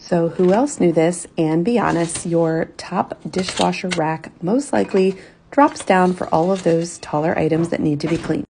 So, who else knew this? And be honest, your top dishwasher rack most likely drops down for all of those taller items that need to be cleaned.